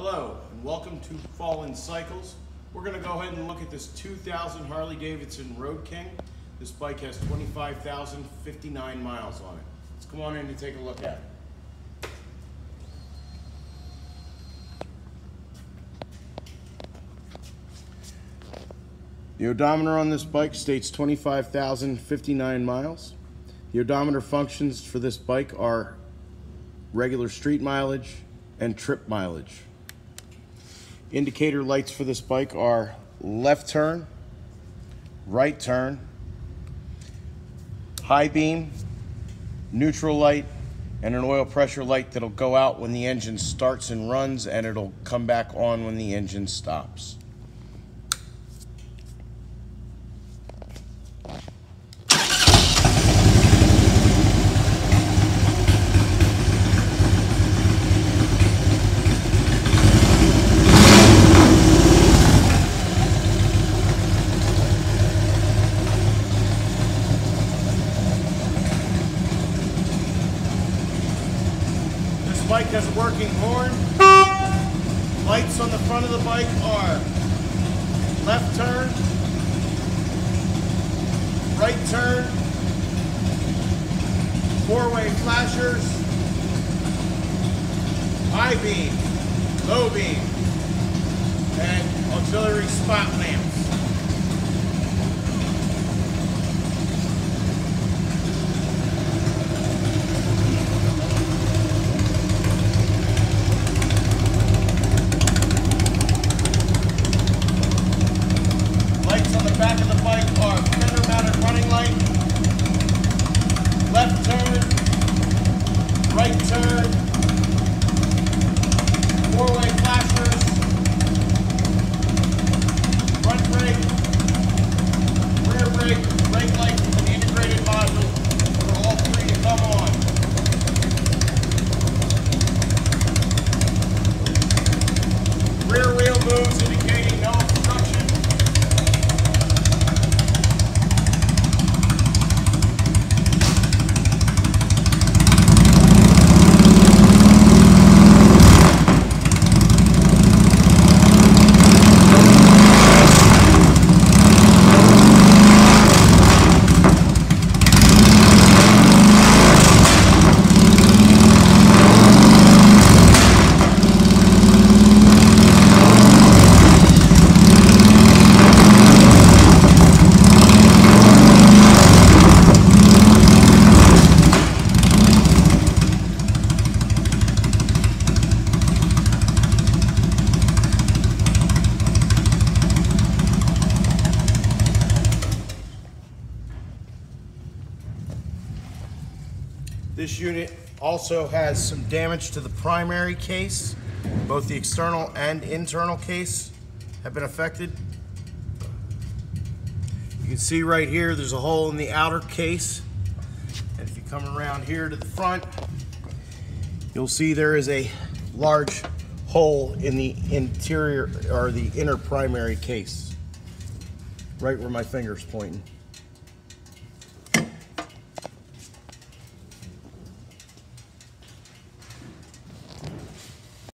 Hello, and welcome to Fallen Cycles. We're going to go ahead and look at this 2000 Harley Davidson Road King. This bike has 25,059 miles on it. Let's come on in and take a look at it. The odometer on this bike states 25,059 miles. The odometer functions for this bike are regular street mileage and trip mileage. Indicator lights for this bike are left turn, right turn, high beam, neutral light, and an oil pressure light that'll go out when the engine starts and runs and it'll come back on when the engine stops. This bike has a working horn. Lights on the front of the bike are left turn, right turn, four-way flashers, high beam, low beam, and auxiliary spot lamps. Lights on the back of the bike are fender mounted running light, left turn, right turn, four-way flashers, front brake, rear brake light This unit also has some damage to the primary case. Both the external and internal case have been affected. You can see right here, there's a hole in the outer case. And if you come around here to the front, you'll see there is a large hole in the interior or the inner primary case, right where my finger's pointing.